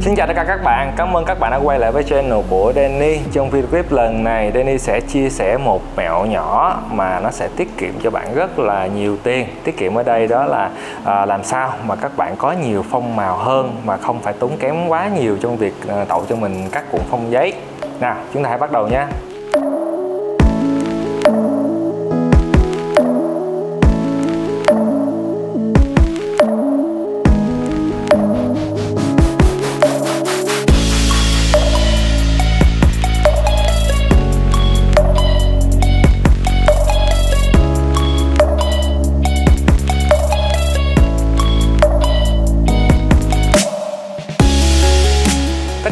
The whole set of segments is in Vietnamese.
Xin chào tất cả các bạn, cảm ơn các bạn đã quay lại với channel của Danny. Trong video clip lần này Danny sẽ chia sẻ một mẹo nhỏ mà nó sẽ tiết kiệm cho bạn rất là nhiều tiền. Tiết kiệm ở đây đó là à, làm sao mà các bạn có nhiều phong màu hơn mà không phải tốn kém quá nhiều trong việc à, tậu cho mình các cuộn phong giấy. Nào, chúng ta hãy bắt đầu nha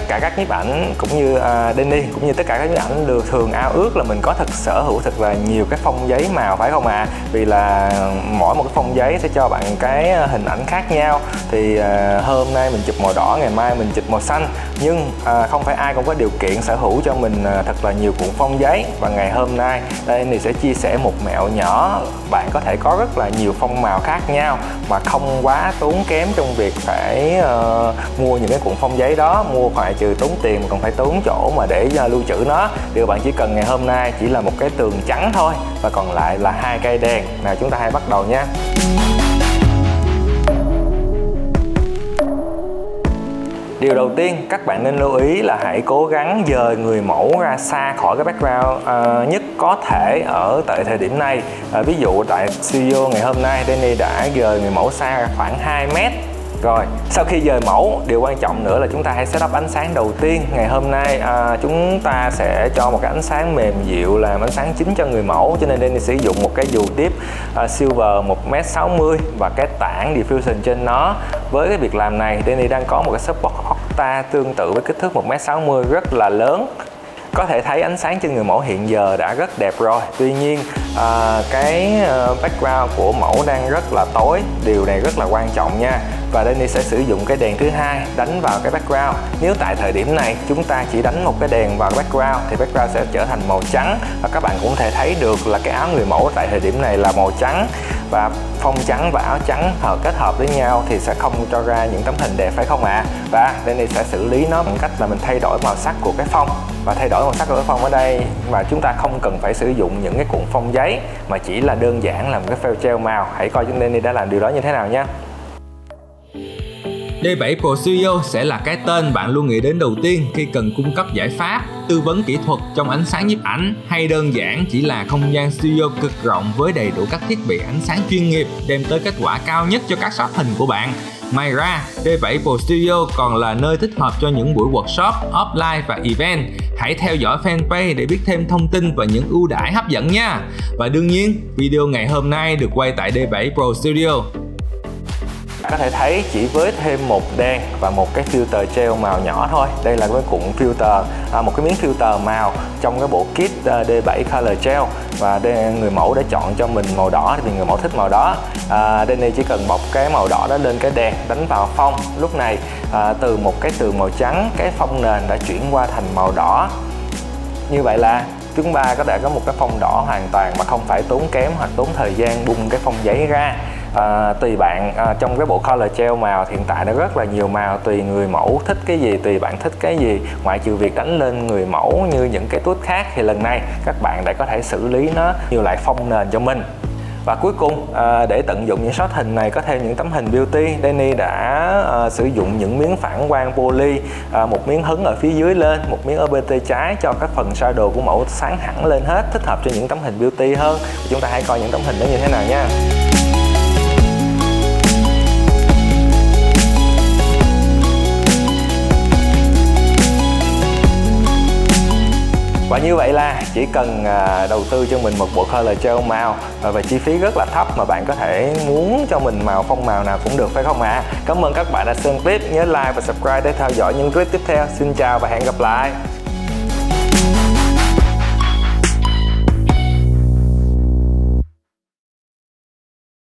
cả các nhiếp ảnh cũng như à, uh, Danny cũng như tất cả các nhiếp ảnh đều thường ao ước là mình có thật sở hữu thật là nhiều cái phong giấy màu phải không ạ? À? Vì là mỗi một cái phong giấy sẽ cho bạn cái à, hình ảnh khác nhau thì uh, hôm nay mình chụp màu đỏ ngày mai mình chụp màu xanh nhưng uh, không phải ai cũng có điều kiện sở hữu cho mình uh, thật là nhiều cuộn phong giấy và ngày hôm nay Danny sẽ chia sẻ một mẹo nhỏ bạn có thể có rất là nhiều phong màu khác nhau mà không quá tốn kém trong việc phải uh, mua những cái cuộn phong giấy đó mua phải trừ tốn tiền mà còn phải tốn chỗ mà để ờ, lưu trữ nó. Điều bạn chỉ cần ngày hôm nay chỉ là một cái tường trắng thôi và còn lại là hai cây đèn. Nào chúng ta hãy bắt đầu nha. Điều đầu tiên các bạn nên lưu ý là hãy cố gắng dời người mẫu ra xa khỏi cái background uh, nhất có thể ở tại thời điểm này. Uh, Ví dụ tại studio ngày hôm nay Danny đã dời người mẫu xa khoảng 2 mét rồi, sau khi dời mẫu, điều quan trọng nữa là chúng ta hãy setup ánh sáng đầu tiên Ngày hôm nay. À, chúng ta sẽ cho một cái ánh sáng mềm dịu làm ánh sáng chính cho người mẫu Cho nên Danny sử dụng một cái dù tiếp à, Silver 1m60 và cái tảng diffusion trên nó. Với cái việc làm này, Danny đang có một cái support Octa tương tự với kích thước 1m60 rất là lớn. Có thể thấy ánh sáng trên người mẫu hiện giờ đã rất đẹp rồi. Tuy nhiên à, cái ờ, background của mẫu đang rất là tối. Điều này rất là quan trọng nha. Và Danny sẽ sử dụng cái đèn thứ hai đánh vào cái background. Nếu tại thời điểm này chúng ta chỉ đánh một cái đèn vào background thì background sẽ trở thành màu trắng. Và các bạn cũng thể thấy được là cái áo người mẫu tại thời điểm này là màu trắng và phông trắng và áo trắng họ kết hợp với nhau thì sẽ không cho ra những tấm hình đẹp, phải không ạ? À? và Danny sẽ xử lý nó bằng cách là mình thay đổi màu sắc của cái phông và thay đổi màu sắc của cái phông ở đây và chúng ta không cần phải sử dụng những cái cuộn phông giấy mà chỉ là đơn giản làm cái phèo treo màu. Hãy coi chúng Danny đã làm điều đó như thế nào nhé D7 Pro Studio sẽ là cái tên bạn luôn nghĩ đến đầu tiên khi cần cung cấp giải pháp, tư vấn kỹ thuật trong ánh sáng nhiếp ảnh hay đơn giản chỉ là không gian studio cực rộng với đầy đủ các thiết bị ánh sáng chuyên nghiệp đem tới kết quả cao nhất cho các shot hình của bạn. Ngoài ra, D7 Pro Studio còn là nơi thích hợp cho những buổi workshop, offline và event. Hãy theo dõi fanpage để biết thêm thông tin và những ưu đãi hấp dẫn nha. Và đương nhiên, video ngày hôm nay được quay tại D7 Pro Studio có thể thấy chỉ với thêm một đen và một cái filter gel màu nhỏ thôi. Đây là cái cuộn filter à, một cái miếng filter màu trong cái bộ kit à, D7 Color Gel. Và đây, người mẫu đã chọn cho mình màu đỏ vì người mẫu thích màu đó. À, Danny chỉ cần bọc cái màu đỏ đó lên cái đèn đánh vào phong lúc này à, từ một cái tường màu trắng cái phong nền đã chuyển qua thành màu đỏ. Như vậy là chúng ta có thể có một cái phong đỏ hoàn toàn mà không phải tốn kém hoặc tốn thời gian bung cái phong giấy ra à, tùy bạn. À, trong cái bộ color gel màu hiện tại nó rất là nhiều màu tùy người mẫu thích cái gì tùy bạn thích cái gì. Ngoại trừ việc đánh lên người mẫu như những cái tút khác thì lần này các bạn đã có thể xử lý nó nhiều loại phong nền cho mình. Và cuối cùng à, để tận dụng những shot hình này có thêm những tấm hình beauty Danny đã à, sử dụng những miếng phản quang poly à, một miếng hứng ở phía dưới lên một miếng ở bên tay trái cho các phần shadow của mẫu sáng hẳn lên hết thích hợp cho những tấm hình beauty hơn. Chúng ta hãy coi những tấm hình đó như thế nào nha. Và như vậy là chỉ cần à, đầu tư cho mình một bộ color gel màu à, và chi phí rất là thấp mà bạn có thể muốn cho mình màu, phong màu nào cũng được, phải không ạ? À? cảm ơn các bạn đã xem clip. Nhớ like và subscribe để theo dõi những clip tiếp theo. Xin chào và hẹn gặp lại!